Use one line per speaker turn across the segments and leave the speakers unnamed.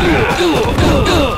do, do, do, do.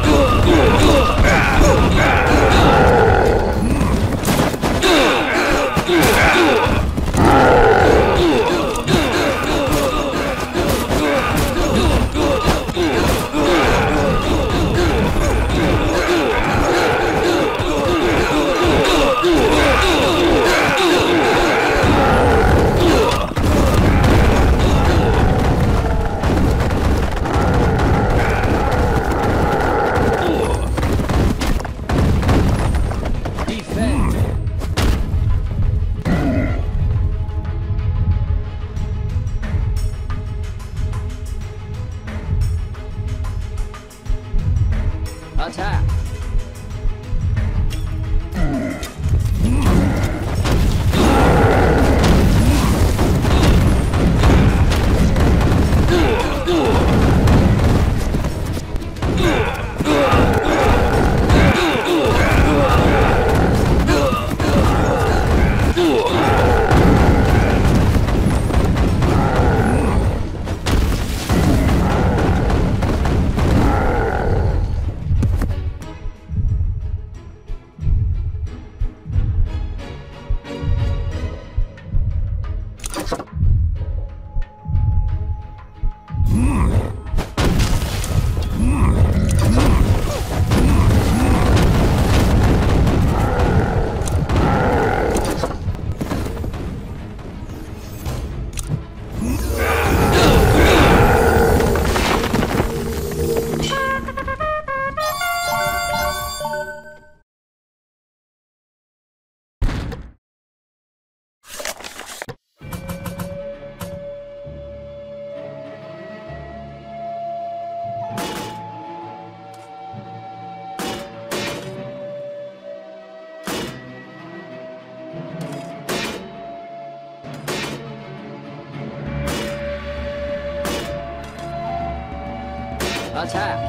Attack!